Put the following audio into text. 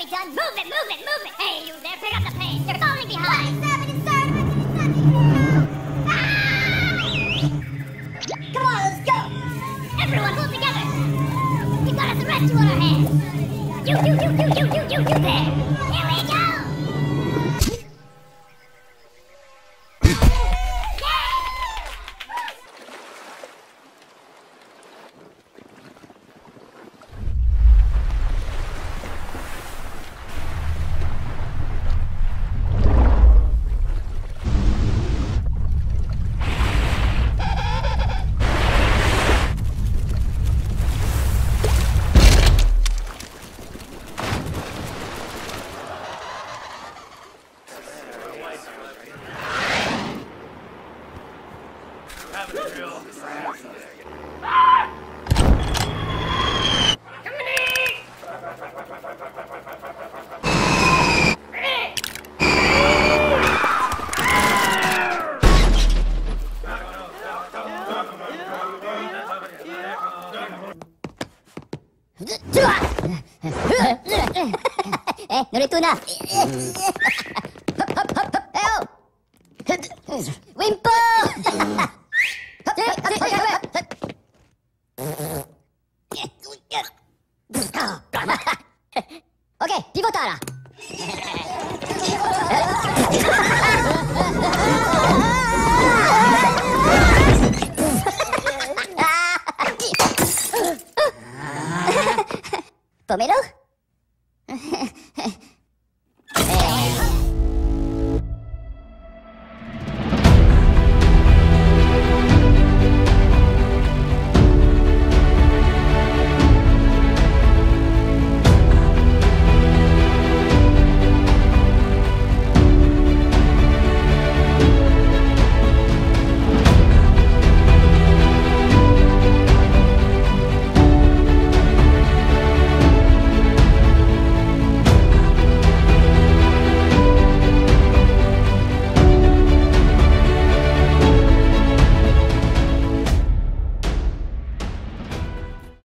be done. Move it, move it, move it. Hey, you there, pick up the pace. You're falling behind. Seven, Come on, let's go. Everyone, pull together. We've got a threat to on our hands. You, you, you, you, you, you, you, you there. Here we Eh, nourris-toi là. Hop, hop, hop, hop, eh oh. Wimpo Okei, di votare. Pomelo?